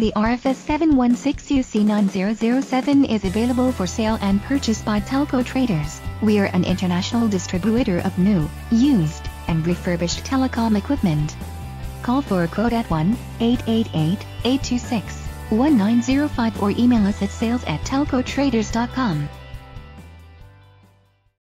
The RFS 716UC9007 is available for sale and purchase by Telco Traders. We are an international distributor of new, used, and refurbished telecom equipment. Call for a quote at 1-888-826-1905 or email us at sales at telcotraders.com.